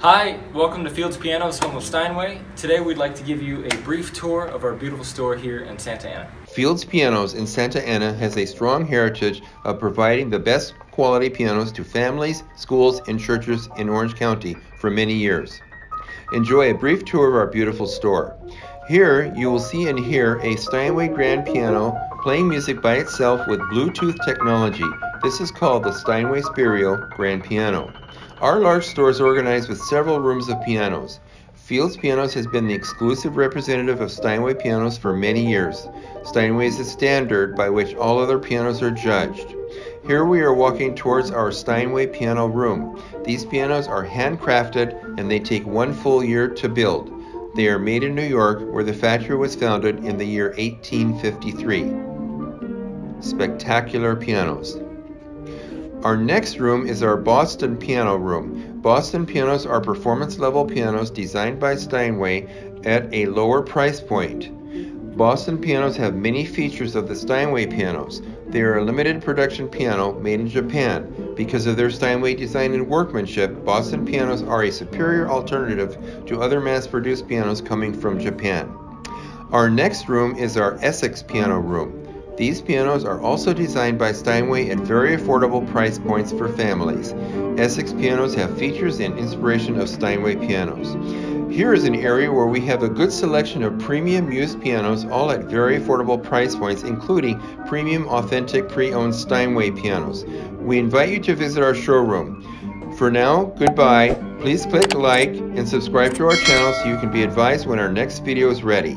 Hi, welcome to Fields Pianos, home of Steinway. Today we'd like to give you a brief tour of our beautiful store here in Santa Ana. Fields Pianos in Santa Ana has a strong heritage of providing the best quality pianos to families, schools, and churches in Orange County for many years. Enjoy a brief tour of our beautiful store. Here you will see and hear a Steinway grand piano playing music by itself with Bluetooth technology. This is called the Steinway Spirio Grand Piano. Our large store is organized with several rooms of pianos. Fields Pianos has been the exclusive representative of Steinway pianos for many years. Steinway is the standard by which all other pianos are judged. Here we are walking towards our Steinway piano room. These pianos are handcrafted and they take one full year to build. They are made in New York where the factory was founded in the year 1853. Spectacular pianos. Our next room is our Boston piano room. Boston pianos are performance level pianos designed by Steinway at a lower price point. Boston pianos have many features of the Steinway pianos. They are a limited production piano made in Japan. Because of their Steinway design and workmanship, Boston pianos are a superior alternative to other mass produced pianos coming from Japan. Our next room is our Essex piano room. These pianos are also designed by Steinway at very affordable price points for families. Essex pianos have features and inspiration of Steinway pianos. Here is an area where we have a good selection of premium used pianos, all at very affordable price points, including premium authentic pre-owned Steinway pianos. We invite you to visit our showroom. For now, goodbye. Please click like and subscribe to our channel so you can be advised when our next video is ready.